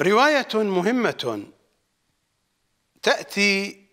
رواية مهمة تأتي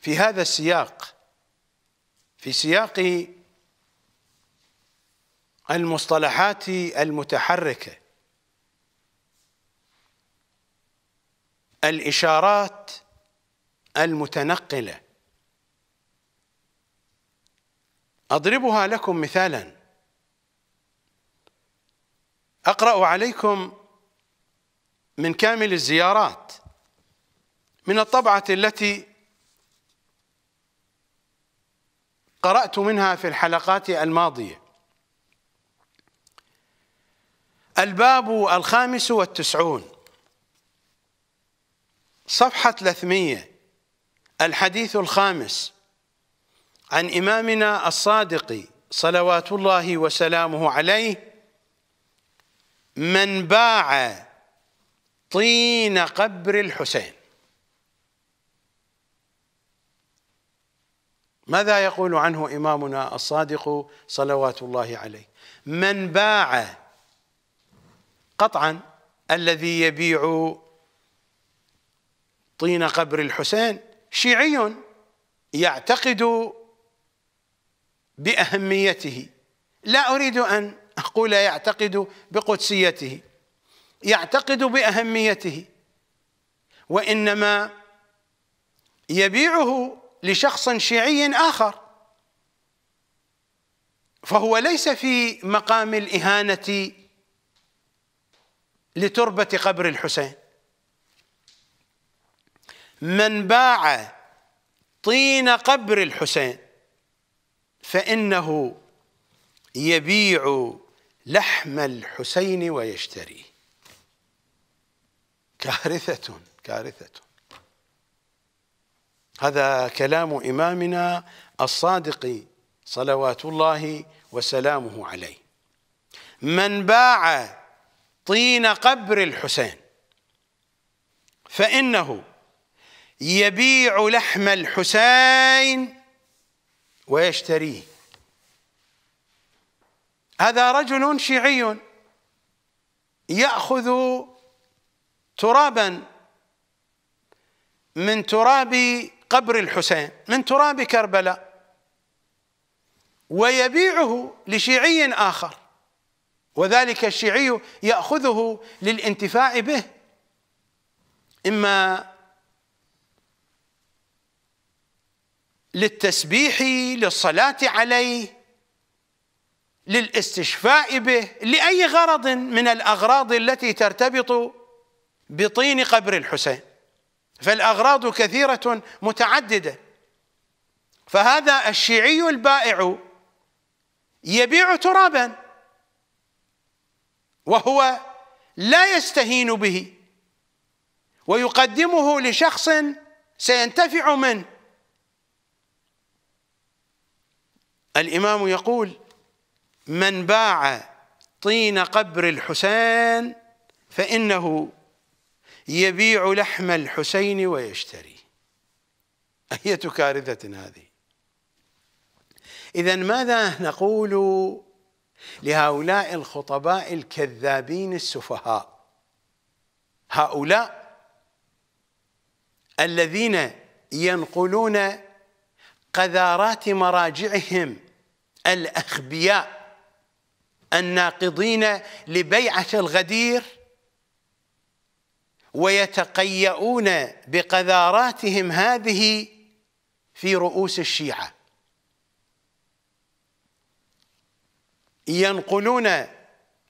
في هذا السياق في سياق المصطلحات المتحركة. الإشارات المتنقلة. أضربها لكم مثالا. أقرأ عليكم من كامل الزيارات من الطبعة التي قرأت منها في الحلقات الماضية. الباب الخامس والتسعون. صفحة ثلاثمية. الحديث الخامس. عن إمامنا الصادق صلوات الله وسلامه عليه من باع طين قبر الحسين. ماذا يقول عنه إمامنا الصادق صلوات الله عليه؟ من باع قطعا الذي يبيع طين قبر الحسين شيعي يعتقد بأهميته. لا أريد أن أقول يعتقد بقدسيته. يعتقد بأهميته وإنما يبيعه لشخص شيعي آخر. فهو ليس في مقام الإهانة لتربة قبر الحسين. من باع طين قبر الحسين فإنه يبيع لحم الحسين ويشتريه. كارثة كارثة. هذا كلام إمامنا الصادق صلوات الله وسلامه عليه. من باع طين قبر الحسين فإنه يبيع لحم الحسين ويشتريه. هذا رجل شيعي يأخذ ترابا من تراب قبر الحسين من تراب كربلاء. ويبيعه لشيعي آخر وذلك الشيعي يأخذه للانتفاع به. إما للتسبيح للصلاة عليه للاستشفاء به لأي غرض من الأغراض التي ترتبط بطين قبر الحسين. فالأغراض كثيرة متعددة. فهذا الشيعي البائع يبيع ترابا. وهو لا يستهين به. ويقدمه لشخص سينتفع منه. الإمام يقول من باع طين قبر الحسين فإنه يبيع لحم الحسين ويشتري. أية كارثة هذه؟ إذا ماذا نقول لهؤلاء الخطباء الكذابين السفهاء؟ هؤلاء الذين ينقلون قذارات مراجعهم الأخبياء الناقضين لبيعة الغدير ويتقيؤون بقذاراتهم هذه في رؤوس الشيعة. ينقلون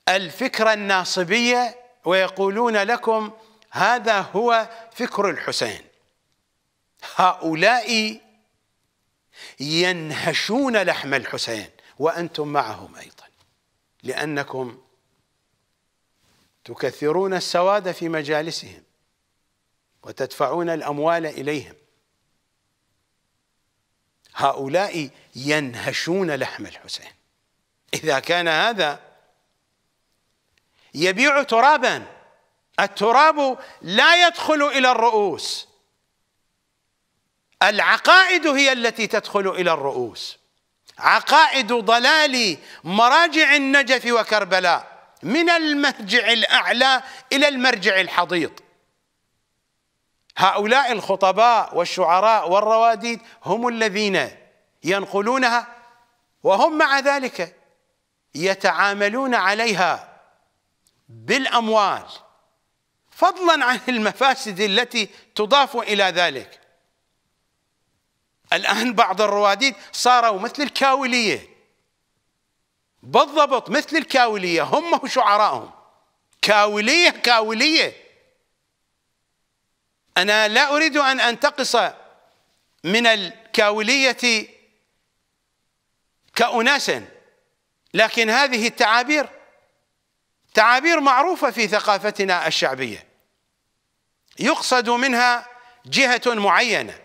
الفكرة الناصبية ويقولون لكم هذا هو فكر الحسين. هؤلاء ينهشون لحم الحسين وأنتم معهم أيضا لأنكم تكثرون السواد في مجالسهم. وتدفعون الأموال إليهم. هؤلاء ينهشون لحم الحسين. إذا كان هذا يبيع ترابا. التراب لا يدخل إلى الرؤوس. العقائد هي التي تدخل إلى الرؤوس. عقائد ضلال مراجع النجف وكربلاء. من المرجع الأعلى إلى المرجع الحضيض هؤلاء الخطباء والشعراء والرواديد هم الذين ينقلونها وهم مع ذلك يتعاملون عليها بالأموال فضلا عن المفاسد التي تضاف إلى ذلك. الآن بعض الرواديد صاروا مثل الكاولية بالضبط مثل الكاولية هم وشعراءهم كاولية كاولية. أنا لا أريد أن أنتقص من الكاولية كأناس لكن هذه التعابير تعابير معروفة في ثقافتنا الشعبية. يقصد منها جهة معينة.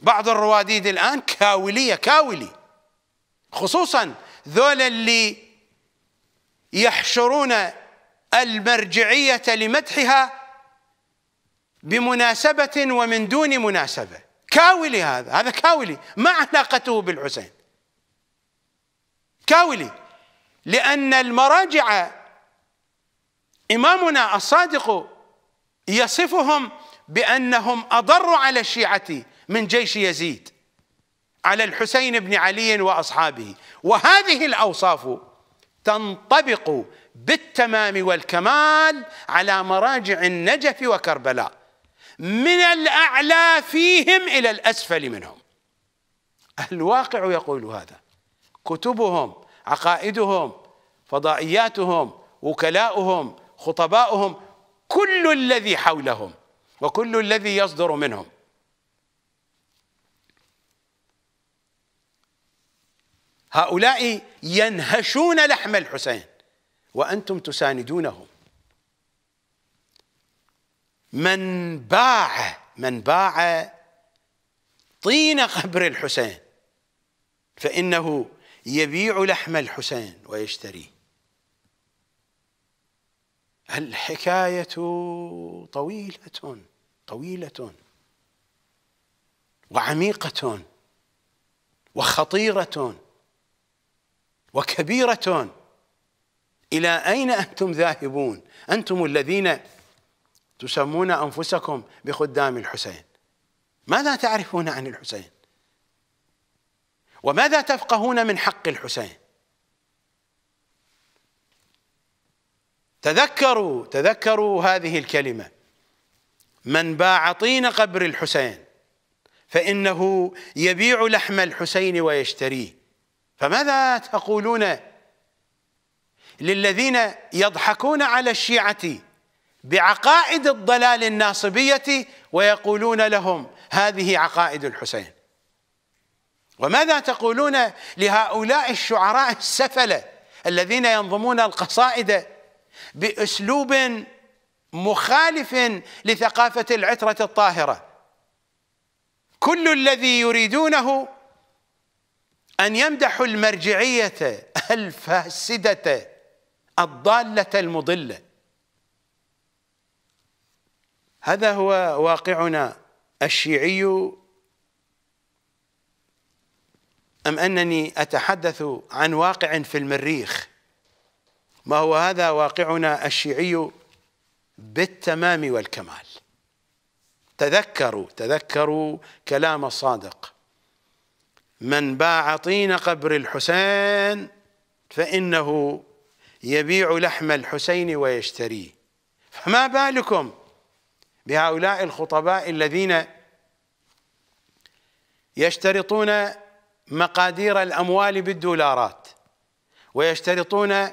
بعض الرواديد الآن كاولية كاولي. خصوصا ذولا اللي يحشرون المرجعية لمدحها بمناسبة ومن دون مناسبة. كاولي هذا هذا كاولي ما علاقته بالحسين. كاولي لأن المراجع إمامنا الصادق يصفهم بأنهم أضروا على الشيعة من جيش يزيد على الحسين بن علي وأصحابه. وهذه الأوصاف تنطبق بالتمام والكمال على مراجع النجف وكربلاء. من الأعلى فيهم إلى الأسفل منهم. الواقع يقول هذا. كتبهم عقائدهم فضائياتهم وكلاؤهم خطباؤهم كل الذي حولهم وكل الذي يصدر منهم. هؤلاء ينهشون لحم الحسين وأنتم تساندونهم. من باع من باع طين قبر الحسين فإنه يبيع لحم الحسين ويشتريه. الحكاية طويلة طويلة وعميقة وخطيرة وكبيرة. إلى أين أنتم ذاهبون؟ أنتم الذين تسمون أنفسكم بخدام الحسين. ماذا تعرفون عن الحسين؟ وماذا تفقهون من حق الحسين؟ تذكروا تذكروا هذه الكلمة. من باع طين قبر الحسين فإنه يبيع لحم الحسين ويشتريه. فماذا تقولون للذين يضحكون على الشيعة بعقائد الضلال الناصبية ويقولون لهم هذه عقائد الحسين. وماذا تقولون لهؤلاء الشعراء السفلة الذين ينظمون القصائد بأسلوب مخالف لثقافة العترة الطاهرة؟ كل الذي يريدونه أن يمدحوا المرجعية الفاسدة الضالة المضلة. هذا هو واقعنا الشيعي. أم أنني أتحدث عن واقع في المريخ؟ ما هو هذا واقعنا الشيعي بالتمام والكمال؟ تذكروا تذكروا كلام الصادق. من باع طين قبر الحسين فإنه يبيع لحم الحسين ويشتريه. فما بالكم؟ بهؤلاء الخطباء الذين يشترطون مقادير الأموال بالدولارات ويشترطون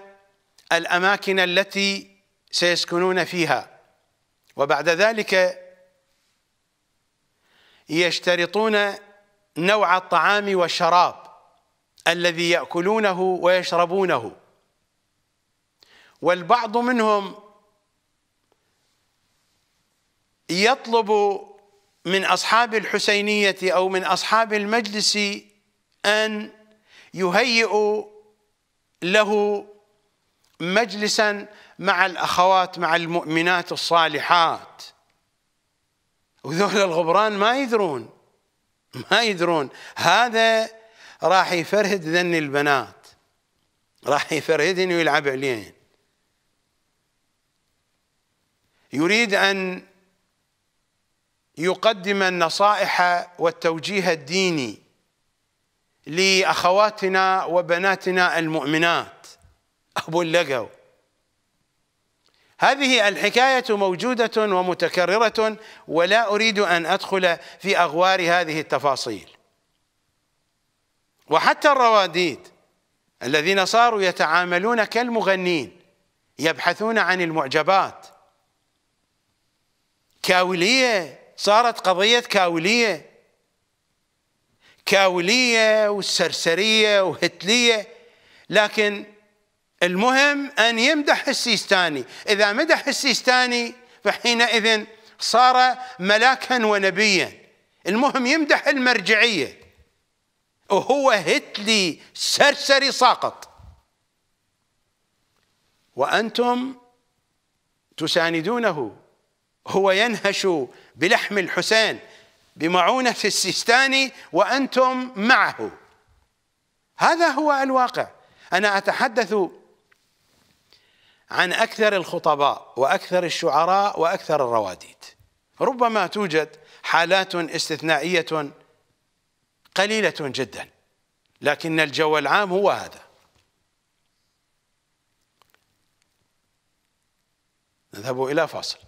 الأماكن التي سيسكنون فيها وبعد ذلك يشترطون نوع الطعام والشراب الذي يأكلونه ويشربونه. والبعض منهم يطلب من أصحاب الحسينية أو من أصحاب المجلس أن يهيئوا له مجلسا مع الأخوات مع المؤمنات الصالحات. وذول الغبران ما يدرون ما يدرون. هذا راح يفرهد ذن البنات راح يفرهدن ويلعب عليهن. يريد أن يقدم النصائح والتوجيه الديني لأخواتنا وبناتنا المؤمنات. أبو اللقو هذه الحكاية موجودة ومتكررة ولا أريد أن أدخل في أغوار هذه التفاصيل. وحتى الرواديد الذين صاروا يتعاملون كالمغنين يبحثون عن المعجبات. كاولية صارت قضية كاولية. كاولية والسرسريه وهتلية. لكن المهم أن يمدح السيستاني. إذا مدح السيستاني فحينئذ صار ملاكا ونبيا. المهم يمدح المرجعية. وهو هتلي سرسري ساقط. وأنتم تساندونه. هو ينهش بلحم الحسين بمعونة السيستاني وأنتم معه. هذا هو الواقع. أنا أتحدث عن أكثر الخطباء وأكثر الشعراء وأكثر الرواديد. ربما توجد حالات استثنائية قليلة جدا لكن الجو العام هو هذا. نذهب إلى فاصل.